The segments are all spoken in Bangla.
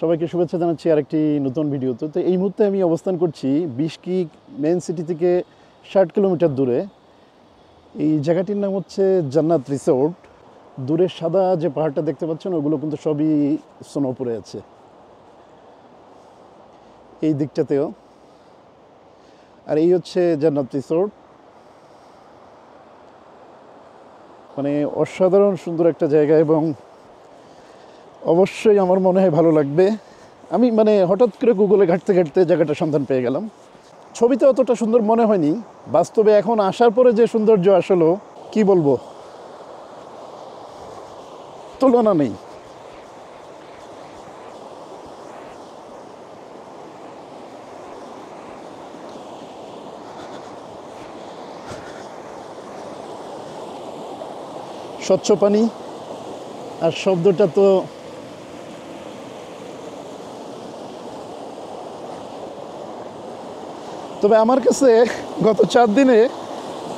সবাইকে শুভেচ্ছা জানাচ্ছি আরেকটি নতুন ভিডিওতে। তো এই মুহূর্তে আমি অবস্থান করছি বিশকি মেন সিটি থেকে ষাট কিলোমিটার দূরে। এই জায়গাটির নাম হচ্ছে জান্নাত রিসোর্ট। দূরে সাদা যে পাহাড়টা দেখতে পাচ্ছেন, ওগুলো কিন্তু সবই স্নো পড়ে আছে। এই দিকটাতেও। আর এই হচ্ছে জান্নাত রিসোর্ট। মানে অসাধারণ সুন্দর একটা জায়গা এবং অবশ্যই আমার মনে হয় ভালো লাগবে। আমি মানে হঠাৎ করে গুগলে ঘাঁটতে ঘাঁটতে জায়গাটা সন্ধান পেয়ে গেলাম। ছবিতে অতটা সুন্দর মনে হয়নি। বাস্তবে এখন আসার পরে যে সৌন্দর্য আসলো, কি বলব? তুলনা নেই। স্বচ্ছ পানি, আর শব্দটা তো তবে আমার কাছে গত চার দিনে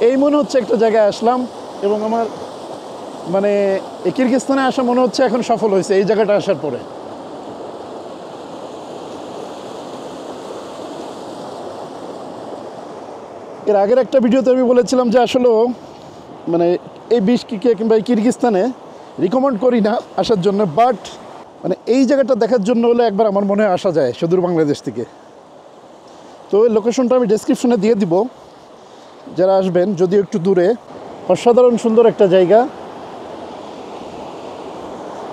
এই মনে হচ্ছে একটা জায়গায় আসলাম এবং আমার মানে এই কিরগিস্তানে আসা মনে হচ্ছে এখন সফল হয়েছে এই জায়গাটা আসার পরে। এর আগের একটা ভিডিওতে আমি বলেছিলাম যে আসলে মানে এই বিশকিকে কিংবা এই কিরগিস্তানে রিকমেন্ড করি না আসার জন্য বাট মানে এই জায়গাটা দেখার জন্য হলে একবার আমার মনে হয় আসা যায় সুদূর বাংলাদেশ থেকে। তো ওই লোকেশনটা আমি ডেসক্রিপশনে দিয়ে দিব। যারা আসবেন, যদিও একটু দূরে, অসাধারণ সুন্দর একটা জায়গা।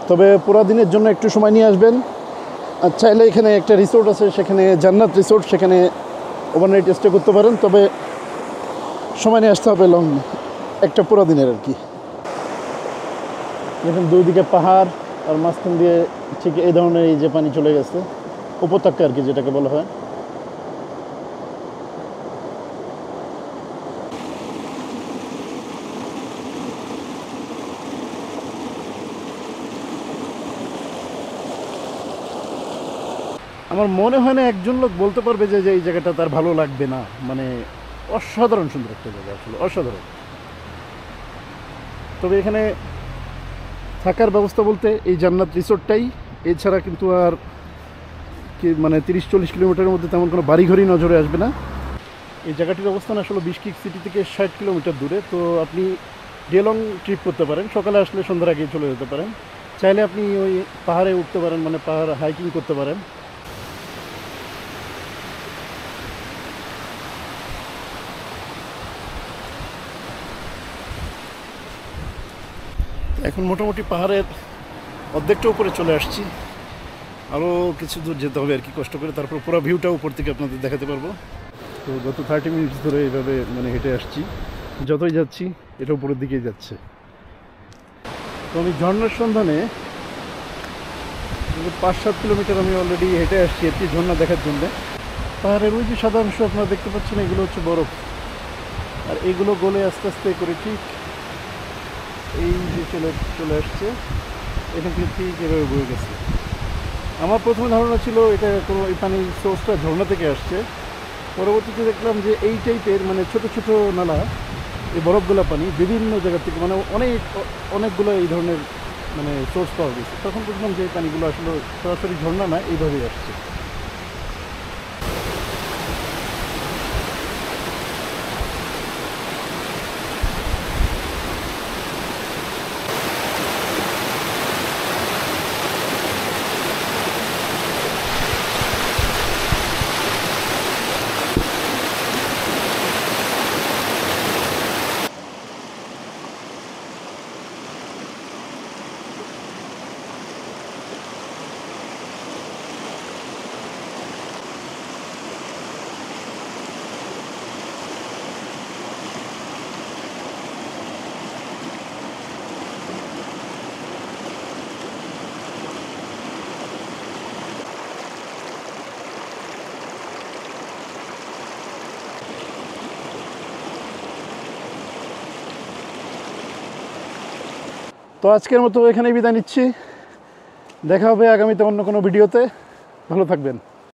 তবে পুরা দিনের জন্য একটু সময় নিয়ে আসবেন। আর চাইলে এখানে একটা রিসোর্ট আছে, সেখানে জান্নাত রিসোর্ট সেখানে ওভারনাইট স্টে করতে পারেন। তবে সময় নিয়ে আসতে হবে লং একটা পুরো দিনের আর কি। দেখুন দুই দিকে পাহাড়, আর মাঝখান দিয়ে ঠিক এই ধরনের এই যে পানি চলে গেছে, উপত্যকা আর কি যেটাকে বলা হয়। আমার মনে হয় না একজন লোক বলতে পারবে যে এই জায়গাটা তার ভালো লাগবে না। মানে অসাধারণ সুন্দর একটা জায়গা আসলে, অসাধারণ। তবে এখানে থাকার ব্যবস্থা বলতে এই জান্নাত রিসোর্টটাই, এছাড়া কিন্তু আর কি মানে তিরিশ চল্লিশ কিলোমিটারের মধ্যে তেমন কোনো বাড়িঘরই নজরে আসবে না। এই জায়গাটির অবস্থান আসলে বিশকিক সিটি থেকে ষাট কিলোমিটার দূরে, তো আপনি ডে লং ট্রিপ করতে পারেন, সকালে আসলে সন্ধ্যার আগে চলে যেতে পারেন। চাইলে আপনি ওই পাহাড়ে উঠতে পারেন মানে পাহাড় হাইকিং করতে পারেন। এখন মোটামুটি পাহাড়ের অর্ধেকটা উপরে চলে আসছি। আরও কিছু দূর যেতে হবে আর কি, কষ্ট করে। তারপর পুরো ভিউটা উপর থেকে আপনাদের দেখাতে পারব। তো গত থার্টি মিনিটস ধরে এইভাবে মানে হেঁটে আসছি। যতই যাচ্ছি, এটা উপরের দিকেই যাচ্ছে। তো আমি ঝর্ণার সন্ধানে পাঁচ সাত কিলোমিটার আমি অলরেডি হেঁটে আসছি একটি ঝর্ণা দেখার জন্য। পাহাড়ের ওই যে অংশ আপনারা দেখতে পাচ্ছেন, এগুলো হচ্ছে বরফ। আর এগুলো গলে আস্তে আস্তে করে ঠিক এই যে চলে চলে আসছে, এখান থেকে ঠিক এভাবে বয়ে গেছে। আমার প্রথমে ধারণা ছিল এটা কোনো এই পানির সোর্সটা ঝর্ণা থেকে আসছে। পরবর্তীতে দেখলাম যে এই টাইপের মানে ছোট ছোট নালা, এই বরফগুলা পানি বিভিন্ন জায়গা থেকে মানে অনেক, অনেকগুলো এই ধরনের মানে সোর্স পাওয়া গেছে। তখন বুঝলাম যে এই পানিগুলো আসলে সরাসরি ঝর্ণা না, এইভাবেই আসছে। তো আজকের মতো এখানেই বিদায় নিচ্ছি। দেখা হবে আগামীতে অন্য কোনো ভিডিওতে। ভালো থাকবেন।